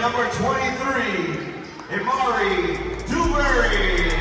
Number 23, Imari Dewberry.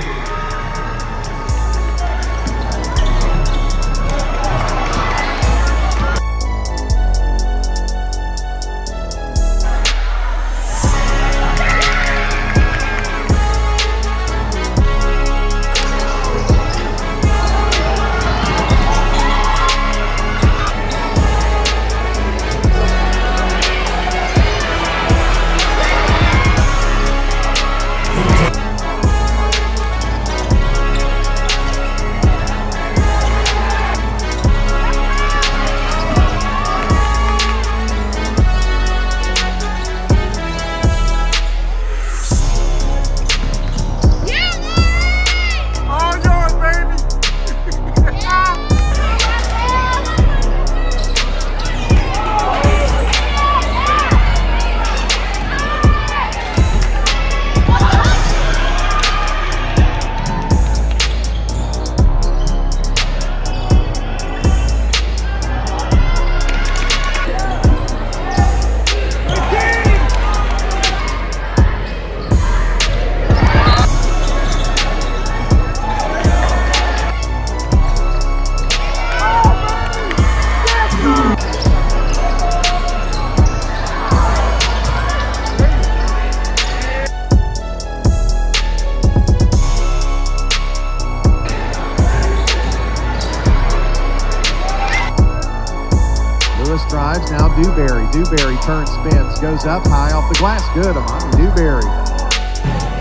Drives, now Dewberry. Dewberry turns, spins, goes up high off the glass. Good, Imari Dewberry.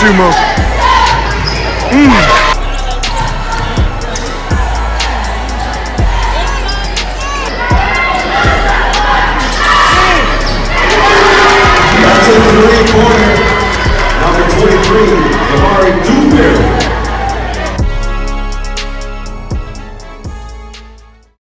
That shoe mo. Mm.